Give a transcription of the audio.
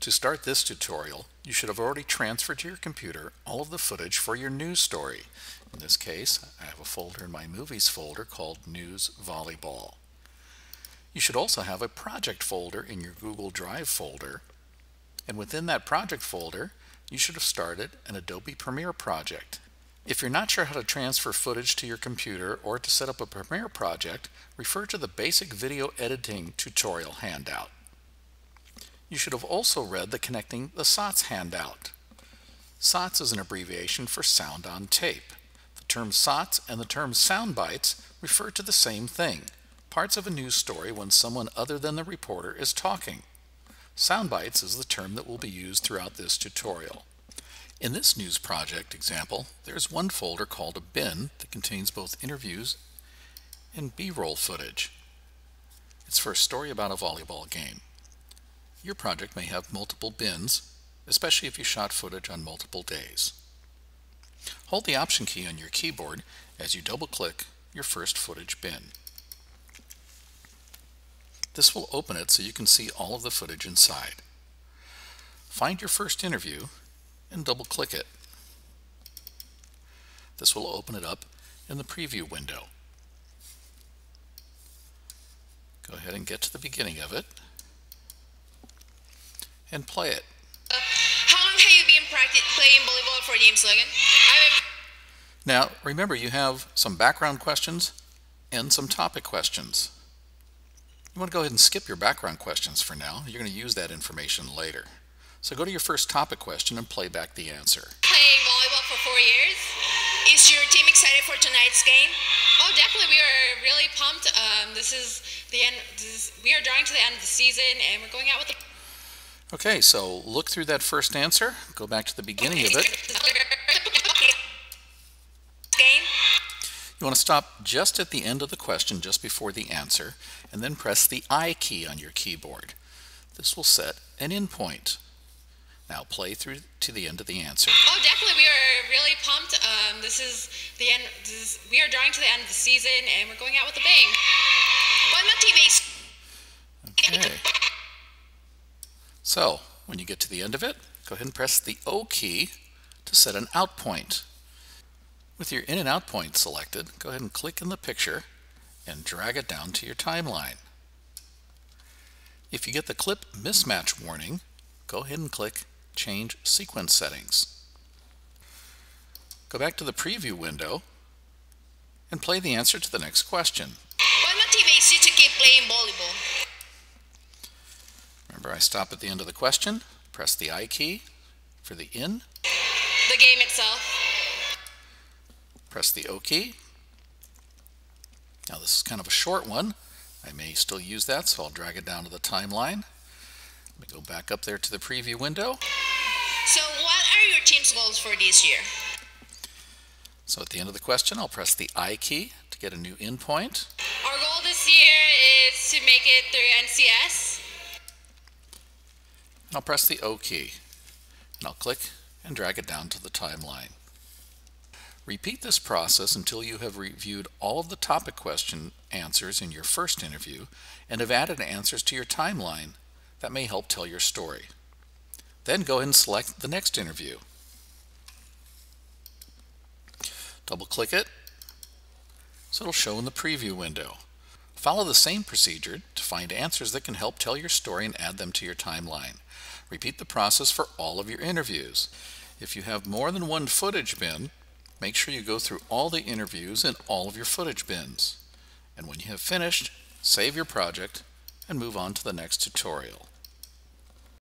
To start this tutorial, you should have already transferred to your computer all of the footage for your news story. In this case, I have a folder in my Movies folder called News Volleyball. You should also have a project folder in your Google Drive folder, and within that project folder, you should have started an Adobe Premiere project. If you're not sure how to transfer footage to your computer or to set up a Premiere project, refer to the basic video editing tutorial handout. You should have also read the Connecting the SOTS handout. SOTS is an abbreviation for sound on tape. The term SOTS and the term sound bites refer to the same thing, parts of a news story when someone other than the reporter is talking. Sound bites is the term that will be used throughout this tutorial. In this news project example, there's one folder called a bin that contains both interviews and B-roll footage. It's for a story about a volleyball game. Your project may have multiple bins, especially if you shot footage on multiple days. Hold the Option key on your keyboard as you double-click your first footage bin. This will open it so you can see all of the footage inside. Find your first interview and double-click it. This will open it up in the preview window. Go ahead and get to the beginning of it and play it. Uh, how long have you been playing volleyball for James Logan? Now, remember you have some background questions and some topic questions. You want to go ahead and skip your background questions for now. You're going to use that information later. So go to your first topic question and play back the answer. Playing volleyball for four years. Is your team excited for tonight's game? Oh, definitely. We are really pumped. Um, this is the end. Is, we are drawing to the end of the season, and we're going out with the Okay, so look through that first answer, go back to the beginning of it. Game. You want to stop just at the end of the question, just before the answer, and then press the I key on your keyboard. This will set an in point. Now play through to the end of the answer. Oh, definitely. We are really pumped. Um, this is the end. Is, we are drawing to the end of the season, and we're going out with a bang. Okay. So, when you get to the end of it, go ahead and press the O key to set an out point. With your in and out point selected, go ahead and click in the picture and drag it down to your timeline. If you get the clip mismatch warning, go ahead and click Change Sequence Settings. Go back to the preview window and play the answer to the next question. You to keep playing volleyball? Remember, I stop at the end of the question, press the I key for the in. The game itself. Press the O key. Now this is kind of a short one. I may still use that, so I'll drag it down to the timeline. Let me go back up there to the preview window. So what are your team's goals for this year? So at the end of the question, I'll press the I key to get a new in point. Our goal this year is to make it through NCS. I'll press the O key. And I'll click and drag it down to the timeline. Repeat this process until you have reviewed all of the topic question answers in your first interview and have added answers to your timeline that may help tell your story. Then go ahead and select the next interview. Double click it so it'll show in the preview window. Follow the same procedure find answers that can help tell your story and add them to your timeline. Repeat the process for all of your interviews. If you have more than one footage bin, make sure you go through all the interviews in all of your footage bins. And when you have finished, save your project and move on to the next tutorial.